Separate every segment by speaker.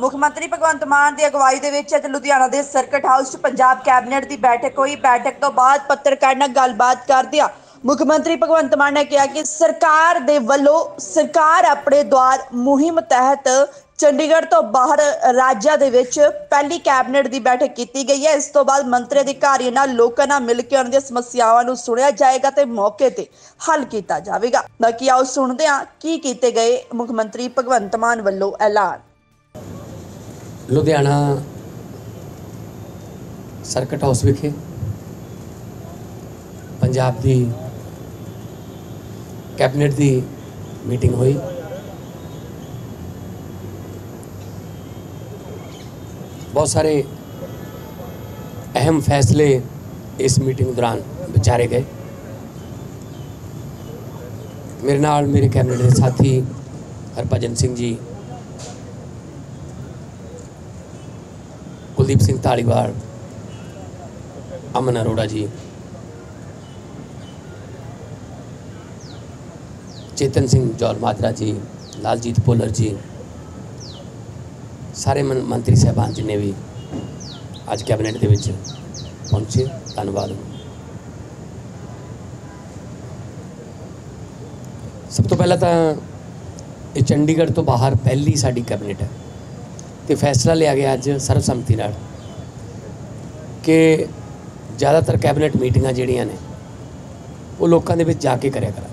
Speaker 1: ਮੁੱਖ ਮੰਤਰੀ ਭਗਵੰਤ ਮਾਨ ਦੀ ਅਗਵਾਈ ਦੇ ਵਿੱਚ ਅੱਜ ਲੁਧਿਆਣਾ ਦੇ ਸਰਕਟ ਹਾਊਸ 'ਚ ਪੰਜਾਬ ਕੈਬਨਿਟ ਦੀ ਬੈਠਕ ਹੋਈ। ਬੈਠਕ ਤੋਂ ਬਾਅਦ ਪੱਤਰਕਾਰ ਨਾਲ ਗੱਲਬਾਤ ਕਰਦਿਆਂ ਮੁੱਖ ਮੰਤਰੀ ਭਗਵੰਤ ਮਾਨ ਨੇ ਕਿਹਾ ਕਿ ਸਰਕਾਰ ਦੇ ਵੱਲੋਂ ਸਰਕਾਰ ਆਪਣੇ ਦੁਆਰ ਮੁਹਿੰਮ ਤਹਿਤ ਚੰਡੀਗੜ੍ਹ ਤੋਂ ਬਾਹਰ ਰਾਜਾਂ ਦੇ ਵਿੱਚ ਪਹਿਲੀ ਕੈਬਨਿਟ ਦੀ ਬੈਠਕ ਕੀਤੀ ਗਈ ਹੈ। ਇਸ ਤੋਂ ਬਾਅਦ ਮੰਤਰੀ ਅਧਿਕਾਰੀਆਂ ਨਾਲ ਲੋਕਾਂ ਨਾਲ ਮਿਲ ਕੇ ਉਹਨਾਂ ਦੀਆਂ ਸਮੱਸਿਆਵਾਂ ਨੂੰ ਸੁਣਿਆ ਜਾਏਗਾ ਤੇ ਮੌਕੇ ਤੇ ਹੱਲ ਕੀਤਾ ਜਾਵੇਗਾ। ਬਾਕੀ ਆਓ ਸੁਣਦੇ ਹਾਂ ਕੀ ਕੀਤੇ ਗਏ ਮੁੱਖ ਮੰਤਰੀ ਭਗਵੰਤ ਮਾਨ ਵੱਲੋਂ ਐਲਾਨ।
Speaker 2: ਲੁਧਿਆਣਾ ਸਰਕਟ ਹਾਊਸ ਵਿਖੇ ਪੰਜਾਬ ਦੀ ਕੈਬਨਿਟ ਦੀ ਮੀਟਿੰਗ ਹੋਈ। ਬਹੁਤ ਸਾਰੇ ਅਹਿਮ ਫੈਸਲੇ ਇਸ ਮੀਟਿੰਗ ਦੌਰਾਨ ਵਿਚਾਰੇ ਗਏ। ਮੇਰੇ ਨਾਲ ਮੇਰੇ ਕੈਬਨਿਟ ਦੇ ਸਾਥੀ ਹਰਭਜਨ ਸਿੰਘ ਜੀ ਕੁਲਦੀਪ ਸਿੰਘ ਢਾਲੀਵਾਲ ਅਮਨ ਅਰੋੜਾ ਜੀ ਚੇਤਨ ਸਿੰਘ ਜੌਲ ਮਾਜਰਾ ਜੀ ਲਾਲਜੀਤ ਭੁੱਲਰ ਜੀ ਸਾਰੇ ਮੰ- ਮੰਤਰੀ ਸਾਹਿਬਾਨ ਜਿਨੇ ਵੀ ਅੱਜ ਕੈਬਨਿਟ ਦੇ ਵਿੱਚ ਪਹੁੰਚੇ ਧੰਨਵਾਦ ਸਭ ਤੋਂ ਪਹਿਲਾਂ ਤਾਂ ਇਹ ਚੰਡੀਗੜ੍ਹ ਤੋਂ ਬਾਹਰ ਪਹਿਲੀ ਸਾਡੀ ਕੈਬਨਿਟ ਹੈ ਤੇ ਫੈਸਲਾ ਲਿਆ ਗਿਆ ਅੱਜ ਸਰਬਸੰਮਤੀ ਨਾਲ ਕਿ ਜ਼ਿਆਦਾਤਰ ਕੈਬਨਿਟ ਮੀਟਿੰਗਾਂ ਜਿਹੜੀਆਂ ਨੇ, ਉਹ ਲੋਕਾਂ ਦੇ ਵਿੱਚ ਜਾ ਕੇ ਕਰਿਆ ਕਰਾਂ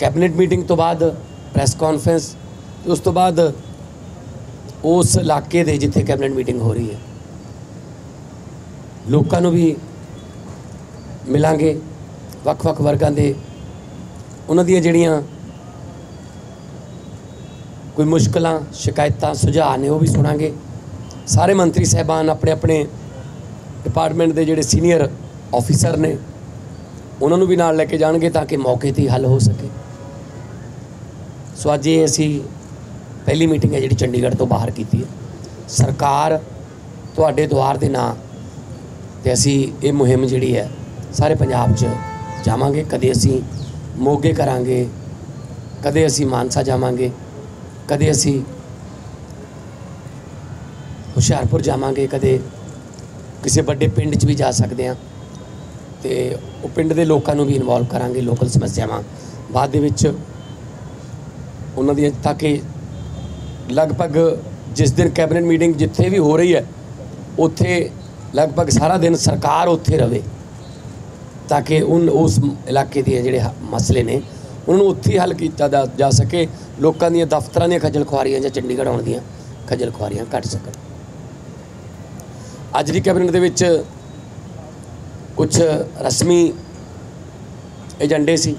Speaker 2: ਕੈਬਨਿਟ ਮੀਟਿੰਗ ਤੋਂ ਬਾਅਦ ਪ੍ਰੈਸ ਕਾਨਫਰੰਸ, ਤੇ ਉਸ ਤੋਂ ਬਾਅਦ ਉਸ ਇਲਾਕੇ ਦੇ ਜਿੱਥੇ ਕੈਬਨਿਟ ਮੀਟਿੰਗ ਹੋ ਰਹੀ ਹੈ, ਲੋਕਾਂ ਨੂੰ ਵੀ ਮਿਲਾਂਗੇ, ਵੱਖ-ਵੱਖ ਵਰਗਾਂ ਦੇ, ਉਹਨਾਂ ਦੀਆਂ ਜਿਹੜੀਆਂ ਕੋਈ ਮੁਸ਼ਕਲਾਂ, ਸ਼ਿਕਾਇਤਾਂ, ਸੁਝਾਅ ਨੇ ਉਹ ਵੀ ਸੁਣਾਂਗੇ। ਸਾਰੇ ਮੰਤਰੀ ਸਹਿਬਾਨ ਆਪਣੇ ਆਪਣੇ ਡਿਪਾਰਟਮੈਂਟ ਦੇ ਜਿਹੜੇ ਸੀਨੀਅਰ ਆਫੀਸਰ ਨੇ, ਉਹਨਾਂ ਨੂੰ ਵੀ ਨਾਲ ਲੈ ਕੇ ਜਾਣਗੇ ਤਾਂ ਕਿ ਮੌਕੇ ਤੇ ਹੱਲ ਹੋ ਸਕੇ। ਸੋ ਅੱਜ ਇਹ ਅਸੀਂ ਪਹਿਲੀ ਮੀਟਿੰਗ ਹੈ ਜਿਹੜੀ ਚੰਡੀਗੜ੍ਹ ਤੋਂ ਬਾਹਰ ਕੀਤੀ ਹੈ। ਸਰਕਾਰ ਤੁਹਾਡੇ ਦੁਆਰ ਦੇ ਨਾਂ ਤੇ ਅਸੀਂ ਇਹ ਮੁਹਿੰਮ ਜਿਹੜੀ ਹੈ ਸਾਰੇ ਪੰਜਾਬ 'ਚ ਜਾਵਾਂਗੇ। ਕਦੇ ਅਸੀਂ ਮੋਗੇ ਕਰਾਂਗੇ, ਕਦੇ ਅਸੀਂ ਮਾਨਸਾ ਜਾਵਾਂਗੇ। ਕਦੇ ਅਸੀਂ ਹੁਸ਼ਿਆਰਪੁਰ ਜਾਵਾਂਗੇ, ਕਦੇ ਕਿਸੇ ਵੱਡੇ ਪਿੰਡ 'ਚ ਵੀ ਜਾ ਸਕਦੇ ਹਾਂ ਤੇ ਉਹ ਪਿੰਡ ਦੇ ਲੋਕਾਂ ਨੂੰ ਵੀ ਇਨਵੋਲਵ ਕਰਾਂਗੇ ਲੋਕਲ ਸਮੱਸਿਆਵਾਂ। ਬਾਅਦ ਦੇ ਵਿੱਚ ਉਹਨਾਂ ਦੀਆਂ ਤਾਂ ਕਿ ਲਗਭਗ ਜਿਸ ਦਿਨ ਕੈਬਨਿਟ ਮੀਟਿੰਗ ਜਿੱਥੇ ਵੀ ਹੋ ਰਹੀ ਹੈ, ਉੱਥੇ ਲਗਭਗ ਸਾਰਾ ਦਿਨ ਸਰਕਾਰ ਉੱਥੇ ਰਵੇ ਤਾਂ ਕਿ ਉਹ ਉਸ ਇਲਾਕੇ ਦੇ ਜਿਹੜੇ ਮਸਲੇ ਨੇ ਉਹਨਾਂ ਨੂੰ ਉੱਥੇ ਹੀ ਹੱਲ ਕੀਤਾ ਜਾ- ਜਾ ਸਕੇ। ਲੋਕਾਂ ਦੀਆਂ ਦਫ਼ਤਰਾਂ ਦੀਆਂ ਖੱਜਲ ਖੁਆਰੀਆਂ ਜਾਂ ਚੰਡੀਗੜ੍ਹ ਆਉਣ ਦੀਆਂ ਖੱਜਲ ਖੁਆਰੀਆਂ ਘਟ ਸਕਣ। ਅੱਜ ਦੀ ਕੈਬਨਿਟ ਦੇ ਵਿੱਚ ਕੁਝ ਰਸਮੀ ਏਜੰਡੇ ਸੀ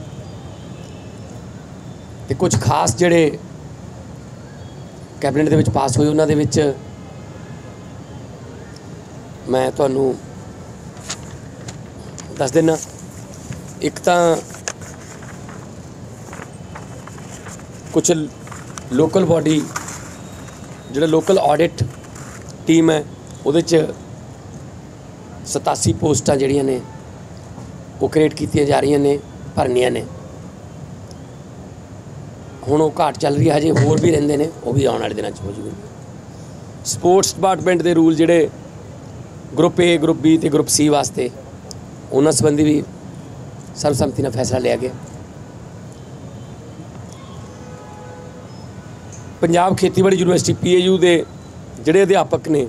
Speaker 2: ਤੇ ਕੁਝ ਖਾਸ ਜਿਹੜੇ ਕੈਬਨਿਟ ਦੇ ਵਿੱਚ ਪਾਸ ਹੋਏ, ਉਹਨਾਂ ਦੇ ਵਿੱਚ ਮੈਂ ਤੁਹਾਨੂੰ ਦੱਸ ਦਿੰਨਾ। ਇੱਕ ਤਾਂ ਕੁਝ ਲੋਕਲ ਬਾਡੀ ਜਿਹੜਾ ਲੋਕਲ ਆਡਿਟ ਟੀਮ ਹੈ, ਉਹਦੇ ਚ 87 ਪੋਸਟਾਂ ਜਿਹੜੀਆਂ ਨੇ, ਉਹ ਕ੍ਰੀਏਟ ਕੀਤੀਆਂ ਜਾ ਰਹੀਆਂ ਨੇ, ਭਰਨੀਆਂ ਨੇ। ਹੁਣ ਉਹ ਘਾਟ ਚੱਲ ਰਹੀ ਹੈ, ਹਜੇ ਹੋਰ ਵੀ ਰਹਿੰਦੇ ਨੇ, ਉਹ ਵੀ ਆਉਣ ਵਾਲੇ ਦਿਨਾਂ 'ਚ ਹੋ ਜੂਗੇ। ਸਪੋਰਟਸ ਡਿਪਾਰਟਮੈਂਟ ਦੇ ਰੂਲ ਜਿਹੜੇ ਗਰੁੱਪ A ਗਰੁੱਪ B ਤੇ ਗਰੁੱਪ C ਵਾਸਤੇ, ਉਹਨਾਂ ਸੰਬੰਧੀ ਵੀ ਸਰਬਸੰਮਤੀ ਨਾਲ ਫੈਸਲਾ ਲਿਆ ਗਿਆ। ਪੰਜਾਬ ਖੇਤੀਬਾੜੀ ਯੂਨੀਵਰਸਿਟੀ PAU ਦੇ ਜਿਹੜੇ ਅਧਿਆਪਕ ਨੇ,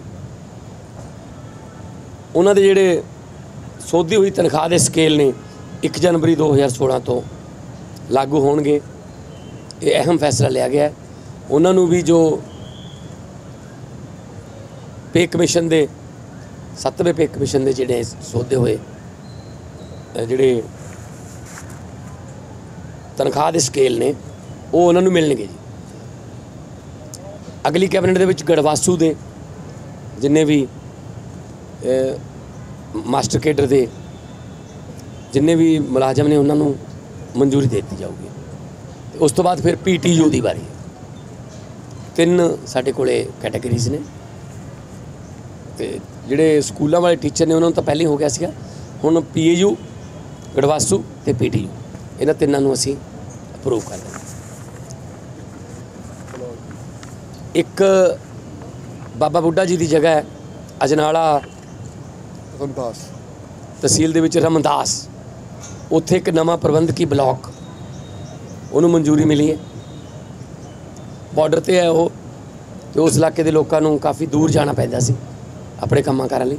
Speaker 2: ਉਹਨਾਂ ਦੇ ਜਿਹੜੇ ਸੋਧੀ ਹੋਈ ਤਨਖਾਹ ਦੇ ਸਕੇਲ ਨੇ 1 ਜਨਵਰੀ 2016 ਤੋਂ ਲਾਗੂ ਹੋਣਗੇ। ਇਹ ਅਹਿਮ ਫੈਸਲਾ ਲਿਆ ਗਿਆ ਉਹਨਾਂ ਨੂੰ ਵੀ ਜੋ ਪੇ ਕਮਿਸ਼ਨ ਦੇ, ਸੱਤਵੇਂ ਪੇ ਕਮਿਸ਼ਨ ਦੇ ਜਿਹੜੇ ਸੋਧੇ ਹੋਏ ਜਿਹੜੇ ਤਨਖਾਹ ਦੇ ਸਕੇਲ ਨੇ, ਉਹ ਉਹਨਾਂ ਨੂੰ ਮਿਲਣਗੇ ਜੀ। ਅਗਲੀ ਕੈਬਨਿਟ ਦੇ ਵਿੱਚ ਗੜਵਾਸੂ ਦੇ ਜਿੰਨੇ ਵੀ ਮਾਸਟਰ ਕੇਡਰ ਦੇ ਜਿੰਨੇ ਵੀ ਮੁਲਾਜ਼ਮ ਨੇ ਉਹਨਾਂ ਨੂੰ ਮਨਜ਼ੂਰੀ ਦੇ ਦਿੱਤੀ ਜਾਊਗੀ। ਤੇ ਉਸ ਤੋਂ ਬਾਅਦ ਫਿਰ ਪੀਟੀਯੂ ਦੀ ਵਾਰੀ ਤਿੰਨ ਸਾਡੇ ਕੋਲੇ ਕੈਟਾਗਰੀਜ਼ ਨੇ। ਤੇ ਜਿਹੜੇ ਸਕੂਲਾਂ ਵਾਲੇ ਟੀਚਰ ਨੇ ਉਹਨਾਂ ਨੂੰ ਤਾਂ ਪਹਿਲਾਂ ਹੀ ਹੋ ਗਿਆ ਸੀਗਾ। ਹੁਣ ਪੀਏਯੂ, ਗੜਵਾਸੂ ਤੇ ਪੀਟੀਯੂ। ਇਹਨਾਂ ਤਿੰਨਾਂ ਨੂੰ ਅਸੀਂ ਅਪਰੂਵ ਕਰ ਦਿੰਦੇ ਇੱਕ ਬਾਬਾ ਬੁੱਢਾ ਜੀ ਦੀ ਜਗ੍ਹਾ ਹੈ ਅਜਨਾਲਾ
Speaker 3: ਰਮਦਾਸ।
Speaker 2: ਤਹਿਸੀਲ ਦੇ ਵਿੱਚ ਰਮਦਾਸ। ਉੱਥੇ ਇੱਕ ਨਵਾਂ ਪ੍ਰਬੰਧਕੀ ਬਲਾਕ ਉਹਨੂੰ ਮਨਜ਼ੂਰੀ ਮਿਲੀ ਹੈ। ਬਾਰਡਰ ਤੇ ਹੈ ਉਹ ਤੇ ਉਸ ਇਲਾਕੇ ਦੇ ਲੋਕਾਂ ਨੂੰ ਕਾਫੀ ਦੂਰ ਜਾਣਾ ਪੈਂਦਾ ਸੀ ਆਪਣੇ ਕੰਮਾਂ ਕਰਨ ਲਈ।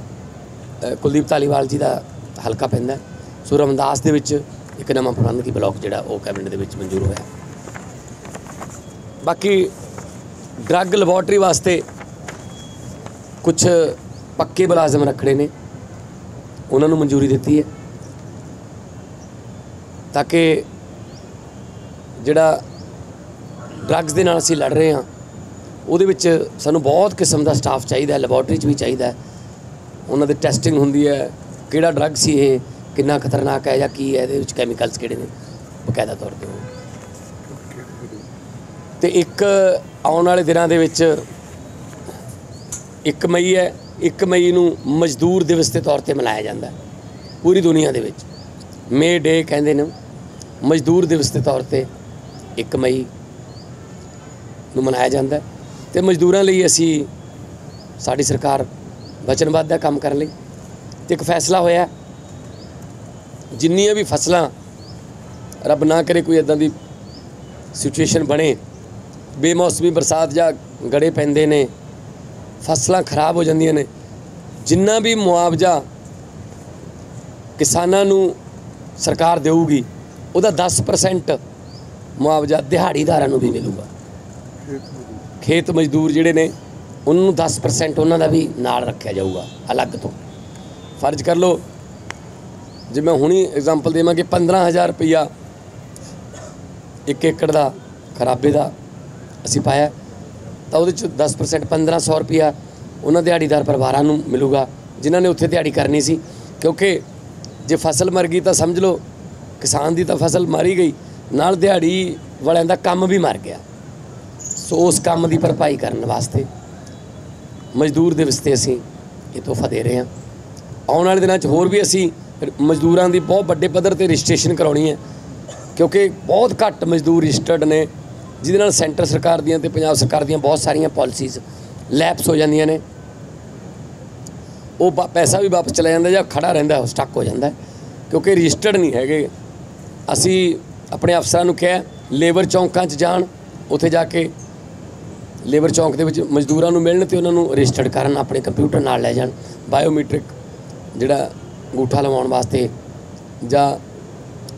Speaker 2: ਕੁਲਦੀਪ ਧਾਲੀਵਾਲ ਜੀ ਦਾ ਹਲਕਾ ਪੈਂਦਾ। ਸੋ ਰਮਦਾਸ ਦੇ ਵਿੱਚ ਇੱਕ ਨਵਾਂ ਪ੍ਰਬੰਧਕੀ ਬਲਾਕ ਜਿਹੜਾ ਉਹ ਕੈਬਨਿਟ ਦੇ ਵਿੱਚ ਮਨਜ਼ੂਰ ਹੋਇਆ। ਬਾਕੀ ਡਰੱਗ ਲੈਬੋਰਟਰੀ ਵਾਸਤੇ ਕੁਝ ਪੱਕੇ ਮੁਲਾਜ਼ਮ ਰੱਖੜੇ ਨੇ। ਉਹਨਾਂ ਨੂੰ ਮਨਜ਼ੂਰੀ ਦਿੱਤੀ ਹੈ। ਤਾਂ ਕਿ ਜਿਹੜਾ ਡਰੱਗਸ ਦੇ ਨਾਲ ਅਸੀਂ ਲੜ ਰਹੇ ਹਾਂ, ਉਹਦੇ ਵਿੱਚ ਸਾਨੂੰ ਬਹੁਤ ਕਿਸਮ ਦਾ ਸਟਾਫ ਚਾਹੀਦਾ ਹੈ, ਲੈਬੋਰਟਰੀ 'ਚ ਵੀ ਚਾਹੀਦਾ ਹੈ। ਉਹਨਾਂ ਦੀ ਟੈਸਟਿੰਗ ਹੁੰਦੀ ਹੈ, ਕਿਹੜਾ ਡਰੱਗ ਸੀ ਇਹ, ਕਿੰਨਾ ਖਤਰਨਾਕ ਹੈ ਜਾਂ ਕੀ ਹੈ, ਇਹਦੇ ਵਿੱਚ ਕੈਮੀਕਲਸ ਕਿਹੜੇ ਨੇ, ਬਕਾਇਦਾ ਤੌਰ ਤੇ ਉਹ। ਤੇ ਇੱਕ ਆਉਣ ਵਾਲੇ ਦਿਨਾਂ ਦੇ ਵਿੱਚ 1 ਮਈ ਹੈ 1 ਮਈ ਨੂੰ ਮਜ਼ਦੂਰ ਦਿਵਸ ਦੇ ਤੌਰ ਤੇ ਮਨਾਇਆ ਜਾਂਦਾ ਪੂਰੀ ਦੁਨੀਆ ਦੇ ਵਿੱਚ। ਮੇ ਡੇ ਕਹਿੰਦੇ ਨੇ, ਮਜ਼ਦੂਰ ਦਿਵਸ ਦੇ ਤੌਰ ਤੇ 1 ਮਈ ਨੂੰ ਮਨਾਇਆ ਜਾਂਦਾ ਹੈ। ਤੇ ਮਜ਼ਦੂਰਾਂ ਲਈ ਅਸੀਂ ਸਾਡੀ ਸਰਕਾਰ ਵਚਨਬੱਧ ਹੈ ਕੰਮ ਕਰਨ ਲਈ। ਤੇ ਇੱਕ ਫੈਸਲਾ ਹੋਇਆ ਜਿੰਨੀਆਂ ਵੀ ਫਸਲਾਂ ਰੱਬ ਨਾ ਕਰੇ ਕੋਈ ਇਦਾਂ ਦੀ ਸਿਚੁਏਸ਼ਨ ਬਣੇ ਬੇਮੌਸਮੀ ਬਰਸਾਤ ਜਾਂ ਗੜੇ ਪੈਂਦੇ ਨੇ, ਫਸਲਾਂ ਖਰਾਬ ਹੋ ਜਾਂਦੀਆਂ ਨੇ, ਜਿੰਨਾ ਵੀ ਮੁਆਵਜ਼ਾ ਕਿਸਾਨਾਂ ਨੂੰ ਸਰਕਾਰ ਦੇਊਗੀ, ਉਹਦਾ 10% ਮੁਆਵਜ਼ਾ ਦਿਹਾੜੀਦਾਰਾਂ ਨੂੰ ਵੀ ਮਿਲੂਗਾ। ਖੇਤ ਮਜ਼ਦੂਰ ਜਿਹੜੇ ਨੇ, ਉਹਨਾਂ ਨੂੰ 10% ਉਹਨਾਂ ਦਾ ਵੀ ਨਾਲ ਰੱਖਿਆ ਜਾਊਗਾ, ਅਲੱਗ ਤੋਂ। ਫਰਜ਼ ਕਰ ਲਓ, ਜੇ ਮੈਂ ਹੁਣੀ ਐਗਜ਼ਾਮਪਲ ਦੇਵਾਂ ਕਿ 15000 ਰੁਪਈਆ ਇੱਕ ਏਕੜ ਦਾ, ਖਰਾਬੇ ਦਾ ਅਸੀਂ ਪਾਇਆ। ਤਾਂ ਉਹਦੇ ਚ 10% 1500 ਰੁਪਈਆ ਉਹਨਾਂ ਦਿਹਾੜੀਦਾਰ ਪਰਿਵਾਰਾਂ ਨੂੰ ਮਿਲੂਗਾ, ਜਿਨ੍ਹਾਂ ਨੇ ਉੱਥੇ ਦਿਹਾੜੀ ਕਰਨੀ ਸੀ। ਕਿਉਂਕਿ ਜੇ ਫਸਲ ਮਰ ਗਈ ਤਾਂ ਸਮਝ ਲਓ, ਕਿਸਾਨ ਦੀ ਤਾਂ ਫਸਲ ਮਾਰੀ ਗਈ, ਨਾਲ ਦਿਹਾੜੀ ਵਾਲਿਆਂ ਦਾ ਕੰਮ ਵੀ ਮਰ ਗਿਆ। ਸੋ ਉਸ ਕੰਮ ਦੀ ਭਰਪਾਈ ਕਰਨ ਵਾਸਤੇ ਮਜ਼ਦੂਰ ਦਿਵਸ ਤੇ ਅਸੀਂ ਇਹ ਤੋਹਫਾ ਦੇ ਰਹੇ ਹਾਂ। ਆਉਣ ਵਾਲੇ ਦਿਨਾਂ 'ਚ ਹੋਰ ਵੀ ਅਸੀਂ ਮਜ਼ਦੂਰਾਂ ਦੀ ਬਹੁਤ ਵੱਡੇ ਪੱਧਰ ਤੇ ਰਜਿਸਟ੍ਰੇਸ਼ਨ ਕਰਾਉਣੀ ਹੈ, ਕਿਉਂਕਿ ਬਹੁਤ ਘੱਟ ਮਜ਼ਦੂਰ ਰਜਿਸਟਰਡ ਨੇ ਜਿਹਦੇ ਨਾਲ ਸੈਂਟਰ ਸਰਕਾਰ ਦੀਆਂ ਤੇ ਪੰਜਾਬ ਸਰਕਾਰ ਦੀਆਂ ਬਹੁਤ ਸਾਰੀਆਂ ਪਾਲਿਸੀਜ਼ ਲੈਪਸ ਹੋ ਜਾਂਦੀਆਂ ਨੇ। ਉਹ ਪੈਸਾ ਵੀ ਵਾਪਸ ਚਲਾ ਜਾਂਦਾ ਜਾਂ ਖੜਾ ਰਹਿੰਦਾ, ਉਹ ਸਟਕ ਹੋ ਜਾਂਦਾ। ਕਿਉਂਕਿ ਰਜਿਸਟਰਡ ਨਹੀਂ ਹੈਗੇ। ਅਸੀਂ ਆਪਣੇ ਅਫਸਰਾਂ ਨੂੰ ਕਿਹਾ ਲੇਬਰ ਚੌਂਕਾਂ 'ਚ ਜਾਣ, ਉੱਥੇ ਜਾ ਕੇ ਲੇਬਰ ਚੌਂਕ ਦੇ ਵਿੱਚ ਮਜ਼ਦੂਰਾਂ ਨੂੰ ਮਿਲਣ ਤੇ ਉਹਨਾਂ ਨੂੰ ਰਜਿਸਟਰਡ ਕਰਨ, ਆਪਣੇ ਕੰਪਿਊਟਰ ਨਾਲ ਲੈ ਜਾਣ। ਬਾਇਓਮੈਟ੍ਰਿਕ ਜਿਹੜਾ ਅੰਗੂਠਾ ਲਵਾਉਣ ਵਾਸਤੇ ਜਾਂ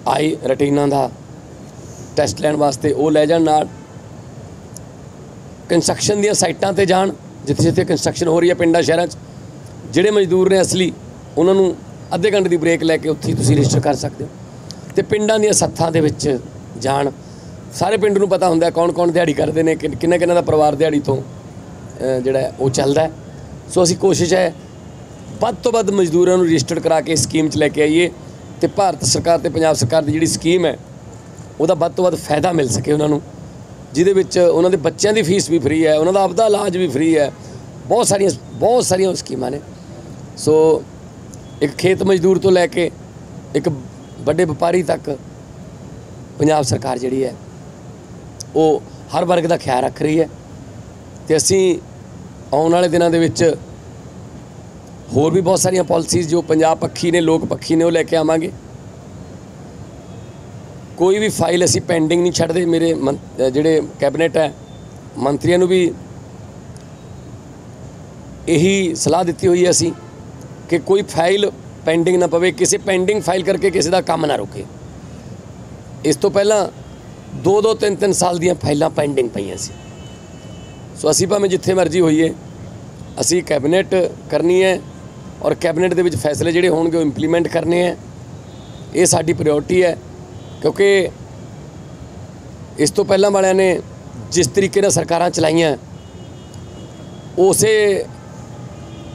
Speaker 2: ਆਈ ਰਟੀਨਾ ਦਾ ਟੈਸਟ ਲੈਣ ਵਾਸਤੇ ਉਹ ਲੈ ਜਾਣ ਨਾਲ। ਕੰਸਟਰਕਸ਼ਨ ਦੀਆਂ ਸਾਈਟਾਂ ਤੇ ਜਾਣ, ਜਿੱਥੇ ਜਿੱਥੇ ਕੰਸਟਰਕਸ਼ਨ ਹੋ ਰਹੀ ਹੈ ਪਿੰਡਾਂ, ਸ਼ਹਿਰਾਂ 'ਚ, ਜਿਹੜੇ ਮਜ਼ਦੂਰ ਨੇ ਅਸਲੀ, ਉਹਨਾਂ ਨੂੰ ਅੱਧੇ ਘੰਟੇ ਦੀ ਬ੍ਰੇਕ ਲੈ ਕੇ ਉੱਥੇ ਹੀ ਤੁਸੀਂ ਰਜਿਸਟਰ ਕਰ ਸਕਦੇ ਹੋ। ਤੇ ਪਿੰਡਾਂ ਦੀਆਂ ਸੱਥਾਂ ਦੇ ਵਿੱਚ ਜਾਣ, ਸਾਰੇ ਪਿੰਡ ਨੂੰ ਪਤਾ ਹੁੰਦਾ ਕੌਣ ਕੌਣ ਦਿਹਾੜੀ ਕਰਦੇ ਨੇ, ਕਿੰਨਾ ਕਿੰਨਾ ਦਾ ਪਰਿਵਾਰ ਦਿਹਾੜੀ ਤੋਂ ਜਿਹੜਾ ਉਹ ਚੱਲਦਾ ਸੋ ਅਸੀਂ ਕੋਸ਼ਿਸ਼ ਹੈ, ਵੱਧ ਤੋਂ ਵੱਧ ਮਜ਼ਦੂਰਾਂ ਨੂੰ ਰਜਿਸਟਰਡ ਕਰਾ ਕੇ ਇਸ ਸਕੀਮ 'ਚ ਲੈ ਕੇ ਆਈਏ। ਤੇ ਭਾਰਤ ਸਰਕਾਰ ਤੇ ਪੰਜਾਬ ਸਰਕਾਰ ਦੀ ਜਿਹੜੀ ਸਕੀਮ ਹੈ ਉਹਦਾ ਵੱਧ ਤੋਂ ਵੱਧ ਫਾਇਦਾ ਮਿਲ ਸਕੇ ਉਹਨਾਂ ਨੂੰ, ਜਿਹਦੇ ਵਿੱਚ ਉਹਨਾਂ ਦੇ ਬੱਚਿਆਂ ਦੀ ਫੀਸ ਵੀ ਫ੍ਰੀ ਹੈ, ਉਹਨਾਂ ਦਾ ਆਪਦਾ ਇਲਾਜ ਵੀ ਫ੍ਰੀ ਹੈ। ਬਹੁਤ ਸਾਰੀਆਂ ਬਹੁਤ ਸਾਰੀਆਂ ਸਕੀਮਾਂ ਨੇ। ਸੋ ਇੱਕ ਖੇਤ ਮਜ਼ਦੂਰ ਤੋਂ ਲੈ ਕੇ ਇੱਕ ਵੱਡੇ ਵਪਾਰੀ ਤੱਕ ਪੰਜਾਬ ਸਰਕਾਰ ਜਿਹੜੀ ਹੈ, ਉਹ ਹਰ ਵਰਗ ਦਾ ਖਿਆਲ ਰੱਖ ਰਹੀ ਹੈ। ਤੇ ਅਸੀਂ ਆਉਣ ਵਾਲੇ ਦਿਨਾਂ ਦੇ ਵਿੱਚ ਹੋਰ ਵੀ ਬਹੁਤ ਸਾਰੀਆਂ ਪਾਲਿਸੀਜ਼ ਜੋ ਪੰਜਾਬ ਪੱਖੀ ਨੇ, ਲੋਕ ਪੱਖੀ ਨੇ, ਉਹ ਲੈ ਕੇ ਆਵਾਂਗੇ। ਕੋਈ ਵੀ ਫਾਈਲ ਅਸੀਂ ਪੈਂਡਿੰਗ ਨਹੀਂ ਛੱਡਦੇ, ਮੇਰੇ ਮੰ- ਜਿਹੜੇ ਕੈਬਨਿਟ ਹੈ, ਮੰਤਰੀਆਂ ਨੂੰ ਵੀ ਇਹੀ ਸਲਾਹ ਦਿੱਤੀ ਹੋਈ ਹੈ ਅਸੀਂ ਕਿ ਕੋਈ ਫਾਈਲ ਪੈਂਡਿੰਗ ਨਾ ਪਵੇ, ਕਿਸੇ ਪੈਂਡਿੰਗ ਫਾਈਲ ਕਰਕੇ ਕਿਸੇ ਦਾ ਕੰਮ ਨਾ ਰੁਕੇ। ਇਸ ਤੋਂ ਪਹਿਲਾਂ ਦੋ ਦੋ ਤਿੰਨ ਤਿੰਨ ਸਾਲ ਦੀਆਂ ਫਾਈਲਾਂ ਪੈਂਡਿੰਗ ਪਈਆਂ ਸੀ। ਸੋ ਅਸੀਂ ਭਾਵੇਂ ਜਿੱਥੇ ਮਰਜ਼ੀ ਹੋਈਏ, ਅਸੀਂ ਕੈਬਨਿਟ ਕਰਨੀ ਹੈ ਔਰ ਕੈਬਨਿਟ ਦੇ ਵਿੱਚ ਫੈਸਲੇ ਜਿਹੜੇ ਹੋਣਗੇ ਉਹ ਇੰਪਲੀਮੈਂਟ ਕਰਨੇ ਹੈ। ਇਹ ਸਾਡੀ ਪ੍ਰਾਇੋਰਟੀ ਹੈ। ਕਿਉਂਕਿ ਇਸ ਤੋਂ ਪਹਿਲਾਂ ਵਾਲਿਆਂ ਨੇ ਜਿਸ ਤਰੀਕੇ ਨਾਲ ਸਰਕਾਰਾਂ ਚਲਾਈਆਂ, ਉਸੇ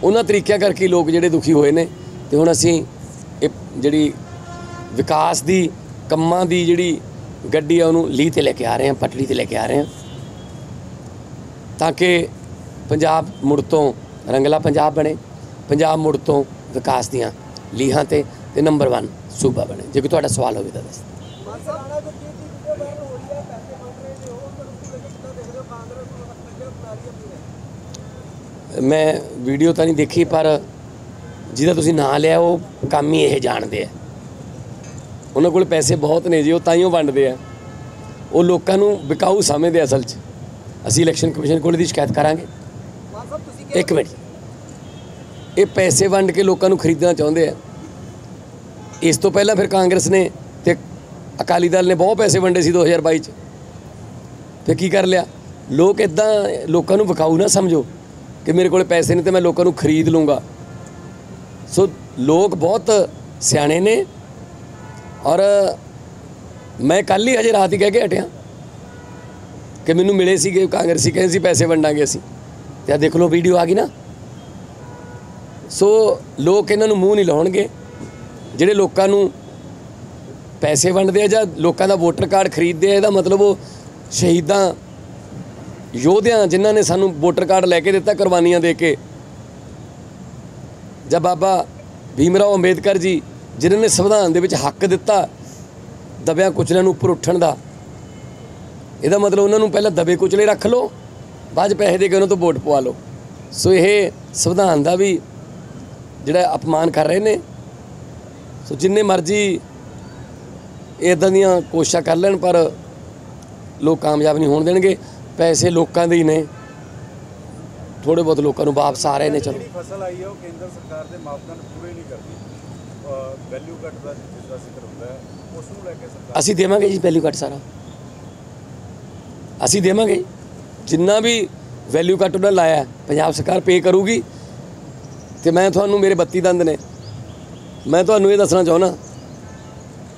Speaker 2: ਉਹਨਾਂ ਤਰੀਕਿਆਂ ਕਰਕੇ ਲੋਕ ਜਿਹੜੇ ਦੁਖੀ ਹੋਏ ਨੇ ਤੇ ਹੁਣ ਅਸੀਂ ਇਹ ਜਿਹੜੀ ਵਿਕਾਸ ਦੀ, ਕੰਮਾਂ ਦੀ ਜਿਹੜੀ ਗੱਡੀ ਆ ਉਹਨੂੰ ਲੀਹ ਤੇ ਲੈ ਕੇ ਆ ਰਹੇ ਹਾਂ, ਪਟੜੀ ਤੇ ਲੈ ਕੇ ਆ ਰਹੇ ਹਾਂ ਤਾਂ ਕਿ ਪੰਜਾਬ ਮੁੜ ਤੋਂ ਰੰਗਲਾ ਪੰਜਾਬ ਬਣੇ, ਪੰਜਾਬ ਮੁੜ ਤੋਂ ਵਿਕਾਸ ਦੀਆਂ ਲੀਹਾਂ ਤੇ ਤੇ ਨੰਬਰ 1 ਸੂਬਾ ਬਣੇ। ਜੇ ਕੋਈ ਤੁਹਾਡਾ ਸਵਾਲ ਹੋਵੇ ਤਾਂ ਦੱਸ
Speaker 4: ਮਾਨਸਾ ਰਾਣਾ ਗੁਰਜੀਤ ਦੀ ਵੀਡੀਓ ਵਾਇਰਲ ਹੋ ਰਹੀ ਹੈ ਪੈਸੇ ਮੰਗ ਰਹੇ ਨੇ ਉਹ ਪਰ ਉਸ ਨੂੰ ਲੈ ਕੇ ਕਿੱਦਾਂ ਦੇਖਦੇ ਹੋ ਕਾਂਗਰਸ ਨੂੰ
Speaker 2: ਮੈਂ ਵੀਡੀਓ ਤਾਂ ਨਹੀਂ ਦੇਖੀ, ਪਰ ਜਿਹਦਾ ਤੁਸੀਂ ਨਾਂ ਲਿਆ, ਉਹ ਕੰਮ ਹੀ ਇਹ ਜਾਣਦੇ ਆ। ਉਹਨਾਂ ਕੋਲ ਪੈਸੇ ਬਹੁਤ ਨੇ ਜੀ, ਉਹ ਤਾਂ ਹੀ ਵੰਡਦੇ ਆ। ਉਹ ਲੋਕਾਂ ਨੂੰ ਵਿਕਾਊ ਸਮਝਦੇ ਅਸਲ 'ਚ। ਅਸੀਂ ਇਲੈਕਸ਼ਨ ਕਮਿਸ਼ਨ ਕੋਲ ਇਹਦੀ ਸ਼ਿਕਾਇਤ ਕਰਾਂਗੇ। ਇੱਕ ਮਿੰਟ। ਇਹ ਪੈਸੇ ਵੰਡ ਕੇ ਲੋਕਾਂ ਨੂੰ ਖਰੀਦਣਾ ਚਾਹੁੰਦੇ ਆ। ਇਸ ਤੋਂ ਪਹਿਲਾਂ ਫਿਰ ਕਾਂਗਰਸ ਨੇ ਤੇ ਅਕਾਲੀ ਦਲ ਨੇ ਬਹੁਤ ਪੈਸੇ ਵੰਡੇ ਸੀ 2022 ਚ। ਤੇ ਕੀ ਕਰ ਲਿਆ? ਲੋਕ ਇਦਾਂ ਲੋਕਾਂ ਨੂੰ ਵਿਕਾਊ ਨਾ ਸਮਝੋ ਕਿ ਮੇਰੇ ਕੋਲ ਪੈਸੇ ਨੇ ਤੇ ਮੈਂ ਲੋਕਾਂ ਨੂੰ ਖਰੀਦ ਲੂੰਗਾ। ਸੋ ਲੋਕ ਬਹੁਤ ਸਿਆਣੇ ਨੇ ਔਰ ਮੈਂ ਕੱਲ ਹੀ ਅਜੇ ਰਾਤ ਹੀ ਕਹਿ ਕੇ ਹਟਿਆ ਕਿ ਮੈਨੂੰ ਮਿਲੇ ਸੀਗੇ, ਕਾਂਗਰਸੀ ਕਹਿੰਦੇ ਸੀ ਪੈਸੇ ਵੰਡਾਂਗੇ ਅਸੀਂ। ਤੇ ਆ ਦੇਖ ਲਓ ਵੀਡੀਓ ਆ ਗਈ ਨਾ। ਸੋ ਲੋਕ ਇਹਨਾਂ ਨੂੰ ਮੂੰਹ ਨਹੀਂ ਲਾਉਣਗੇ। ਜਿਹੜੇ ਲੋਕਾਂ ਨੂੰ ਪੈਸੇ ਵੰਡਦੇ ਆ ਜਾਂ ਲੋਕਾਂ ਦਾ ਵੋਟਰ ਕਾਰਡ ਖਰੀਦਦੇ ਆ, ਇਹਦਾ ਮਤਲਬ ਉਹ ਸ਼ਹੀਦਾਂ ਯੋਧਿਆਂ ਜਿਨ੍ਹਾਂ ਨੇ ਸਾਨੂੰ ਵੋਟਰ ਕਾਰਡ ਲੈ ਕੇ ਦਿੱਤਾ ਕੁਰਬਾਨੀਆਂ ਦੇ ਕੇ। ਜਾਂ ਬਾਬਾ ਭੀਮਰਾਓ ਅੰਬੇਦਕਰ ਜੀ, ਜਿਨ੍ਹਾਂ ਨੇ ਸੰਵਿਧਾਨ ਦੇ ਵਿੱਚ ਹੱਕ ਦਿੱਤਾ ਦਬਿਆਂ ਕੁਚਲਿਆਂ ਨੂੰ ਉੱਪਰ ਉੱਠਣ ਦਾ। ਇਹਦਾ ਮਤਲਬ ਉਹਨਾਂ ਨੂੰ ਪਹਿਲਾਂ ਦਬੇ ਕੁਚਲੇ ਰੱਖ ਲਓ, ਬਾਅਦ 'ਚ ਪੈਸੇ ਦੇ ਕੇ ਉਹਨਾਂ ਤੋਂ ਵੋਟ ਪਵਾ ਲਓ। ਸੋ ਇਹ ਸੰਵਿਧਾਨ ਦਾ ਵੀ ਜਿਹੜਾ ਅਪਮਾਨ ਕਰ ਰਹੇ ਨੇ। ਸੋ ਜਿੰਨੇ ਮਰਜ਼ੀ ਇਦਾਂ ਦੀਆਂ ਕੋਸ਼ਿਸ਼ਾਂ ਕਰ ਲੈਣ, ਪਰ ਲੋਕ ਕਾਮਯਾਬ ਨਹੀਂ ਹੋਣ ਦੇਣਗੇ। ਪੈਸੇ ਲੋਕਾਂ ਦੇ ਹੀ ਨੇ। ਥੋੜੇ ਬਹੁਤ ਲੋਕਾਂ ਨੂੰ ਵਾਪਸ ਆ ਰਹੇ ਨੇ ਚਲੋ।
Speaker 4: ਜਿਹੜੀ ਫਸਲ ਆਈ ਹੈ ਉਹ ਕੇਂਦਰ ਸਰਕਾਰ ਦੇ ਮਾਪਦੰਡ ਪੂਰੇ ਨਹੀਂ ਕਰਦੀ। ਵੈਲਿਊ ਕੱਟ ਦਾ ਜਿਸ ਦਾ ਜ਼ਿਕਰ ਹੁੰਦਾ ਹੈ ਉਸ ਨੂੰ ਲੈ ਕੇ ਸਰਕਾਰ
Speaker 2: ਅਸੀਂ ਦੇਵਾਂਗੇ ਜੀ ਵੈਲਿਊ ਕੱਟ ਸਾਰਾ। ਅਸੀਂ ਦੇਵਾਂਗੇ। ਜਿੰਨਾ ਵੀ ਵੈਲਿਊ ਕੱਟ ਉਹਨਾਂ ਲਾਇਆ ਪੰਜਾਬ ਸਰਕਾਰ ਪੇ ਕਰੂਗੀ। ਤੇ ਮੈਂ ਤੁਹਾਨੂੰ ਮੇਰੇ 32 ਦੰਦ ਨੇ। ਮੈਂ ਤੁਹਾਨੂੰ ਇਹ ਦੱਸਣਾ ਚਾਹੁੰਦਾ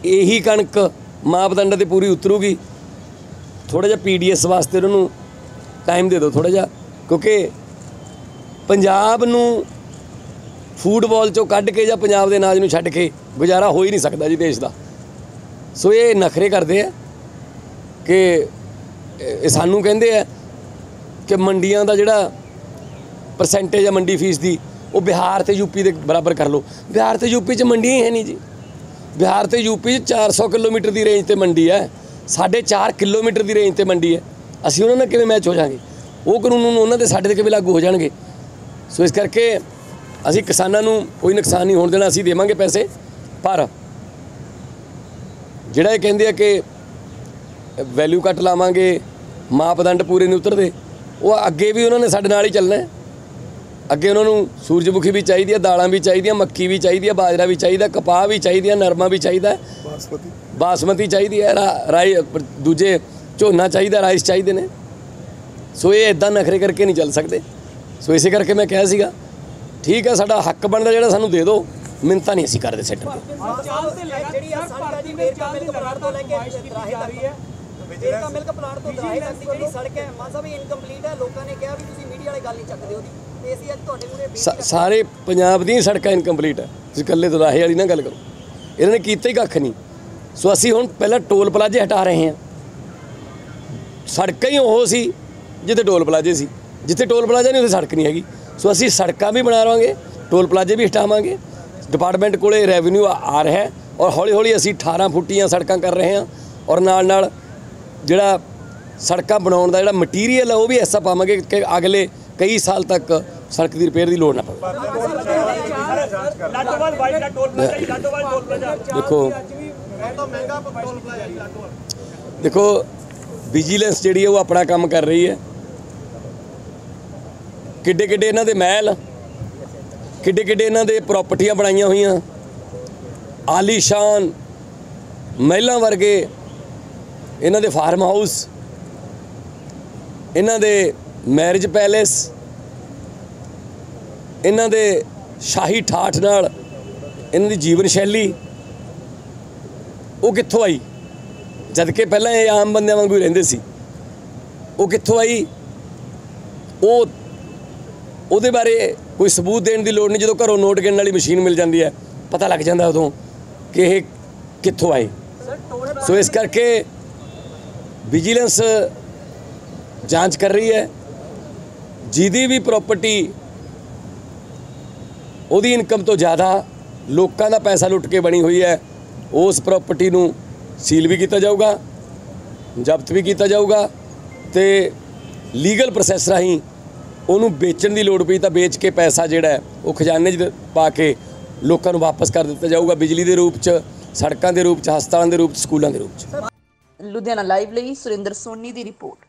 Speaker 2: ਇਹੀ ਕਣਕ ਮਾਪਦੰਡ ਤੇ ਪੂਰੀ ਉਤਰੂਗੀ। ਥੋੜਾ ਜਿਹਾ ਪੀਡੀਐਸ ਵਾਸਤੇ ਉਹਨਾਂ ਨੂੰ ਟਾਈਮ ਦੇ ਦਿਓ ਥੋੜਾ ਜਿਹਾ, ਕਿਉਂਕਿ ਪੰਜਾਬ ਨੂੰ ਫੂਟਬਾਲ ਚੋਂ ਕੱਢ ਕੇ ਜਾਂ ਪੰਜਾਬ ਦੇ ਅਨਾਜ ਨੂੰ ਛੱਡ ਕੇ ਗੁਜ਼ਾਰਾ ਹੋ ਹੀ ਨਹੀਂ ਸਕਦਾ ਜੀ ਦੇਸ਼ ਦਾ। ਸੋ ਇਹ ਨਖਰੇ ਕਰਦੇ ਆ ਕਿ ਸਾਨੂੰ ਕਹਿੰਦੇ ਆ ਕਿ ਮੰਡੀਆਂ ਦਾ ਜਿਹੜਾ ਪਰਸੈਂਟੇਜ ਹੈ ਮੰਡੀ ਫੀਸ ਦੀ, ਉਹ ਬਿਹਾਰ ਤੇ ਯੂਪੀ ਦੇ ਬਰਾਬਰ ਕਰ ਲਓ। ਬਿਹਾਰ ਤੇ ਯੂਪੀ 'ਚ ਮੰਡੀਆਂ ਹੀ ਹੈ ਨਹੀਂ ਜੀ। ਬਿਹਾਰ ਤੇ ਯੂਪੀ 'ਚ 400 ਕਿਲੋਮੀਟਰ ਦੀ ਰੇਂਜ ਤੇ ਮੰਡੀ ਹੈ। ਸਾਡੇ 4 ਕਿਲੋਮੀਟਰ ਦੀ ਰੇਂਜ ਤੇ ਮੰਡੀ ਹੈ। ਅਸੀਂ ਉਹਨਾਂ ਨਾਲ ਕਿਵੇਂ ਮੈਚ ਹੋ ਜਾਾਂਗੇ ਉਹ ਕਾਨੂੰਨ ਉਹਨਾਂ ਦੇ ਸਾਡੇ ਤੇ ਕਿਵੇਂ ਲਾਗੂ ਹੋ ਜਾਣਗੇ? ਸੋ ਇਸ ਕਰਕੇ ਅਸੀਂ ਕਿਸਾਨਾਂ ਨੂੰ ਕੋਈ ਨੁਕਸਾਨ ਨਹੀਂ ਹੋਣ ਦੇਣਾ, ਅਸੀਂ ਦੇਵਾਂਗੇ ਪੈਸੇ। ਪਰ ਜਿਹੜਾ ਇਹ ਕਹਿੰਦੇ ਆ ਕਿ ਵੈਲਿਊ ਕੱਟ ਲਾਵਾਂਗੇ, ਮਾਪਦੰਡ ਪੂਰੇ ਨਹੀਂ ਉਤਰਦੇ, ਉਹ ਅੱਗੇ ਵੀ ਉਹਨਾਂ ਨੇ ਸਾਡੇ ਨਾਲ ਹੀ ਚੱਲਣਾ ਹੈ। ਅੱਗੇ ਉਹਨਾਂ ਨੂੰ ਸੂਰਜਮੁਖੀ ਵੀ ਚਾਹੀਦੀ ਹੈ ਦਾਲਾਂ ਵੀ ਚਾਹੀਦੀਆਂ ਮੱਕੀ ਵੀ ਚਾਹੀਦੀ ਹੈ ਬਾਜਰਾ ਵੀ ਚਾਹੀਦਾ ਕਪਾਹ ਵੀ ਚਾਹੀਦੀ ਹੈ ਨਰਮਾ ਵੀ ਚਾਹੀਦਾ।
Speaker 3: ਬਾਸਮਤੀ।
Speaker 2: ਬਾਸਮਤੀ ਚਾਹੀਦੀ ਹੈ ਰਾਈ ਦੂਜੇ ਝੋਨਾ ਚਾਹੀਦਾ ਰਾਈਸ ਚਾਹੀਦੇ ਨੇ। ਸੋ ਇਹ ਇਦਾਂ ਨਖਰੇ ਕਰਕੇ ਨਹੀਂ ਚੱਲ ਸਕਦੇ। ਸੋ ਇਸੇ ਕਰਕੇ ਮੈਂ ਕਿਹਾ ਸੀਗਾ ਠੀਕ ਹੈ ਸਾਡਾ ਹੱਕ ਬਣਦਾ ਜਿਹੜਾ ਸਾਨੂੰ ਦੇ ਦਿਓ ਮਿੰਤਾ ਨਹੀਂ ਅਸੀਂ ਕਰਦੇ ਤੇ
Speaker 5: ਜਿਹੜੀ ਆ ਸਾਡਾ ਮਿਲਕ ਪਲਾਂਟ ਤੋਂ ਲੈ ਕੇ ਤੱਕ ਮਿਲਕ ਪਲਾਂਟ ਤੋਂ ਤੱਕ ਜਿਹੜੀ ਸੜਕ ਹੈ ਮਾਨ ਸਾਹਿਬ ਇਹ ਇਨਕੰਪਲੀਟ ਹੈ ਲੋਕਾਂ ਨੇ ਕਿਹਾ ਵੀ ਤੁਸੀਂ ਮੀਡੀਆ ਵਾਲੇ ਗੱਲ ਨਹੀਂ ਚੱਕਦੇ ਉਹਦੀ।
Speaker 2: ਸਾ- ਸਾਰੇ ਪੰਜਾਬ ਦੀਆਂ ਸੜਕਾਂ ਇਨਕੰਪਲੀਟ ਹੈ ਤੁਸੀਂ ਇਕੱਲੇ ਦੁਰਾਹੇ ਵਾਲੀ ਨਾ ਗੱਲ ਕਰੋ। ਇਹਨਾਂ ਨੇ ਕੀਤਾ ਹੀ ਕੱਖ ਨਹੀਂ। ਸੋ ਅਸੀਂ ਹੁਣ ਪਹਿਲਾਂ ਟੋਲ ਪਲਾਜ਼ੇ ਹਟਾ ਰਹੇ ਹਾਂ। ਸੜਕਾਂ ਹੀ ਉਹ ਸੀ ਜਿੱਥੇ ਟੋਲ ਪਲਾਜ਼ੇ ਸੀ। ਜਿੱਥੇ ਟੋਲ ਪਲਾਜ਼ਾ ਨਹੀਂ ਉੱਥੇ ਸੜਕ ਨਹੀਂ ਹੈਗੀ। ਸੋ ਅਸੀਂ ਸੜਕਾਂ ਵੀ ਬਣਾ ਰਵਾਂਗੇ ਟੋਲ ਪਲਾਜ਼ੇ ਵੀ ਹਟਾਵਾਂਗੇ। ਡਿਪਾਰਟਮੈਂਟ ਕੋਲੇ ਰੈਵਨਿਊ ਆ ਰਿਹਾ ਹੈ ਔਰ ਹੌਲੀ ਹੌਲੀ ਅਸੀਂ 18 ਫੁੱਟੀਆਂ ਸੜਕਾਂ ਕਰ ਰਹੇ ਹਾਂ। ਔਰ ਨਾਲ ਨਾਲ ਜਿਹੜਾ ਸੜਕਾਂ ਬਣਾਉਣ ਦਾ ਜਿਹੜਾ ਮਟੀਰੀਅਲ ਹੈ ਉਹ ਵੀ ਐਸਾ ਪਾਵਾਂਗੇ ਕਿ ਅਗਲੇ ਕਈ ਸਾਲ ਤੱਕ ਸੜਕ ਦੀ ਰਿਪੇਅਰ ਦੀ ਲੋੜ ਨਾ ਪਵੇ। ਦੇਖੋ ਦੇਖੋ ਵਿਜੀਲੈਂਸ ਜਿਹੜੀ ਹੈ ਉਹ ਆਪਣਾ ਕੰਮ ਕਰ ਰਹੀ ਹੈ। ਕਿੱਡੇ ਕਿੱਡੇ ਇਹਨਾਂ ਦੇ ਮਹਿਲ, ਕਿੱਡੇ ਕਿੱਡੇ ਇਹਨਾਂ ਦੇ ਪ੍ਰਾਪਰਟੀਆਂ ਬਣਾਈਆਂ ਹੋਈਆਂ। ਆਲੀਸ਼ਾਨ ਮਹਿਲਾਂ ਵਰਗੇ ਇਹਨਾਂ ਦੇ ਫਾਰਮ ਹਾਊਸ ਇਹਨਾਂ ਦੇ ਮੈਰਿਜ ਪੈਲੇਸ ਇਹਨਾਂ ਦੇ ਸ਼ਾਹੀ ਠਾਠ ਨਾਲ ਇਹਨਾਂ ਦੀ ਜੀਵਨ ਸ਼ੈਲੀ ਉਹ ਕਿੱਥੋਂ ਆਈ? ਜਦ ਕਿ ਪਹਿਲਾਂ ਇਹ ਆਮ ਬੰਦਿਆਂ ਵਾਂਗੂ ਰਹਿੰਦੇ ਸੀ। ਉਹ ਕਿੱਥੋਂ ਆਈ? ਉਹ ਉਹਦੇ ਬਾਰੇ ਕੋਈ ਸਬੂਤ ਦੇਣ ਦੀ ਲੋੜ ਨਹੀਂ, ਜਦੋਂ ਘਰੋਂ ਨੋਟ ਗਿਣਨ ਵਾਲੀ ਮਸ਼ੀਨ ਮਿਲ ਜਾਂਦੀ ਹੈ, ਪਤਾ ਲੱਗ ਜਾਂਦਾ ਉਦੋਂ ਕਿ ਇਹ ਕਿੱਥੋਂ ਆਏ। ਸੋ ਇਸ ਕਰਕੇ ਵਿਜੀਲੈਂਸ ਜਾਂਚ ਕਰ ਰਹੀ ਹੈ। ਜਿਹਦੀ ਵੀ ਪ੍ਰਾਪਰਟੀ ਉਹਦੀ ਇਨਕਮ ਤੋਂ ਜ਼ਿਆਦਾ ਲੋਕਾਂ ਦਾ ਪੈਸਾ ਲੁੱਟ ਕੇ ਬਣੀ ਹੋਈ ਹੈ। ਉਸ ਪ੍ਰਾਪਰਟੀ ਨੂੰ ਸੀਲ ਵੀ ਕੀਤਾ ਜਾਊਗਾ, ਜ਼ਬਤ ਵੀ ਕੀਤਾ ਜਾਊਗਾ ਤੇ ਲੀਗਲ ਪ੍ਰੋਸੈਸ ਰਾਹੀਂ ਉਹਨੂੰ ਵੇਚਣ ਦੀ ਲੋੜ ਪਈ ਤਾਂ ਵੇਚ ਕੇ ਪੈਸਾ ਜਿਹੜਾ ਉਹ ਖਜ਼ਾਨੇ 'ਚ ਪਾ ਕੇ ਲੋਕਾਂ ਨੂੰ ਵਾਪਸ ਕਰ ਦਿੱਤਾ ਜਾਊਗਾ ਬਿਜਲੀ ਦੇ ਰੂਪ 'ਚ, ਸੜਕਾਂ ਦੇ ਰੂਪ 'ਚ, ਹਸਪਤਾਲਾਂ ਦੇ ਰੂਪ 'ਚ, ਸਕੂਲਾਂ ਦੇ ਰੂਪ 'ਚ।
Speaker 1: ਲੁਧਿਆਣਾ ਲਾਈਵ ਲਈ ਸੁਰਿੰਦਰ ਸੋਨੀ ਦੀ ਰਿਪੋਰਟ।